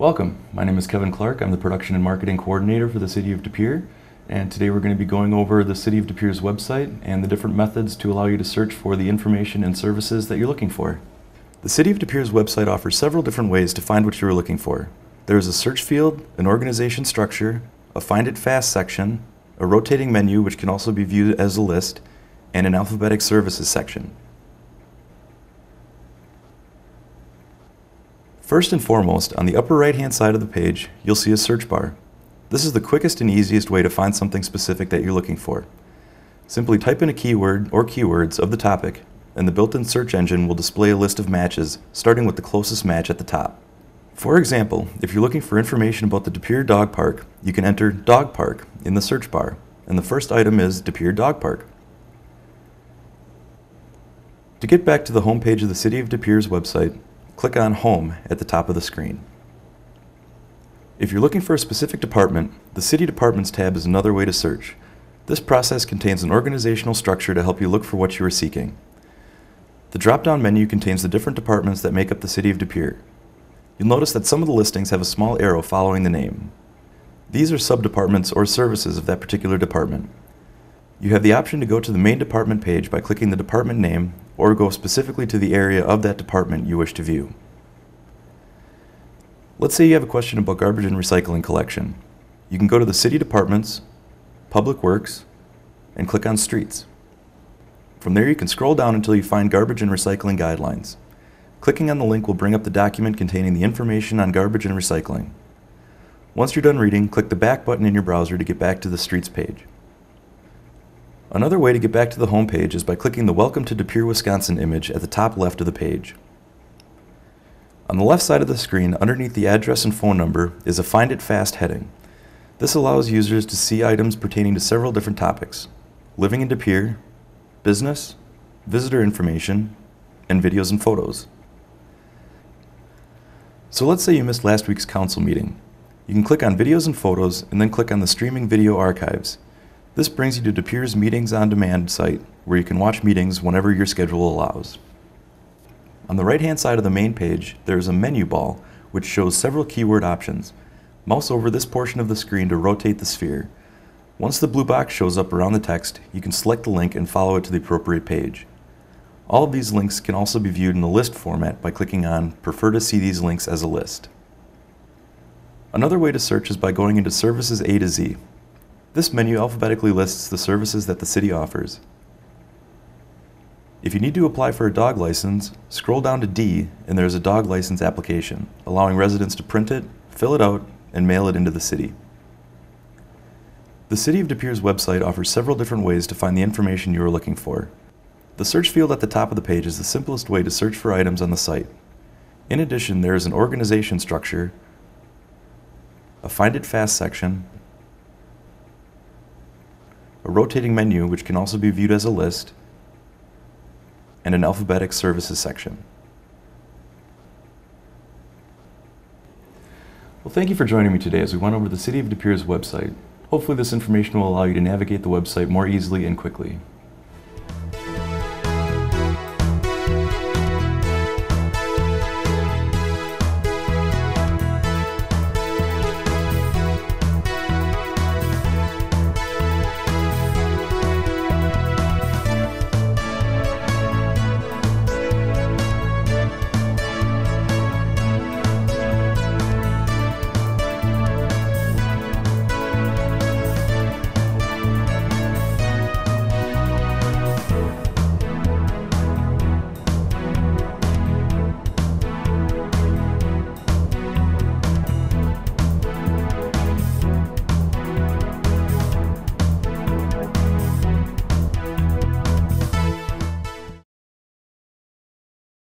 Welcome. My name is Kevin Clark. I'm the Production and Marketing Coordinator for the City of De Pere. And today we're going to be going over the City of De Pere's website and the different methods to allow you to search for the information and services that you're looking for. The City of De Pere's website offers several different ways to find what you are looking for. There is a search field, an organization structure, a Find It Fast section, a rotating menu which can also be viewed as a list, and an alphabetic services section. First and foremost, on the upper right hand side of the page, you'll see a search bar. This is the quickest and easiest way to find something specific that you're looking for. Simply type in a keyword or keywords of the topic, and the built-in search engine will display a list of matches, starting with the closest match at the top. For example, if you're looking for information about the De Pere Dog Park, you can enter Dog Park in the search bar, and the first item is De Pere Dog Park. To get back to the home page of the City of De Pere's website, click on Home at the top of the screen. If you're looking for a specific department, the City Departments tab is another way to search. This process contains an organizational structure to help you look for what you are seeking. The drop-down menu contains the different departments that make up the City of De Pere. You'll notice that some of the listings have a small arrow following the name. These are sub-departments or services of that particular department. You have the option to go to the main department page by clicking the department name or go specifically to the area of that department you wish to view. Let's say you have a question about garbage and recycling collection. You can go to the City Departments, Public Works, and click on Streets. From there you can scroll down until you find Garbage and Recycling Guidelines. Clicking on the link will bring up the document containing the information on garbage and recycling. Once you're done reading, click the back button in your browser to get back to the Streets page. Another way to get back to the home page is by clicking the Welcome to De Pere, Wisconsin image at the top left of the page. On the left side of the screen, underneath the address and phone number, is a Find It Fast heading. This allows users to see items pertaining to several different topics living in De Pere, business, visitor information, and videos and photos. So let's say you missed last week's council meeting. You can click on videos and photos and then click on the streaming video archives. This brings you to De Pere's Meetings on Demand site, where you can watch meetings whenever your schedule allows. On the right hand side of the main page, there is a menu ball which shows several keyword options. Mouse over this portion of the screen to rotate the sphere. Once the blue box shows up around the text, you can select the link and follow it to the appropriate page. All of these links can also be viewed in the list format by clicking on Prefer to see these links as a list. Another way to search is by going into Services A to Z. This menu alphabetically lists the services that the city offers. If you need to apply for a dog license, scroll down to D and there is a dog license application, allowing residents to print it, fill it out, and mail it into the city. The City of De Pere's website offers several different ways to find the information you are looking for. The search field at the top of the page is the simplest way to search for items on the site. In addition, there is an organization structure, a Find It Fast section, a rotating menu which can also be viewed as a list, and an alphabetic services section. Well, thank you for joining me today as we went over the City of De Pere's website. Hopefully this information will allow you to navigate the website more easily and quickly.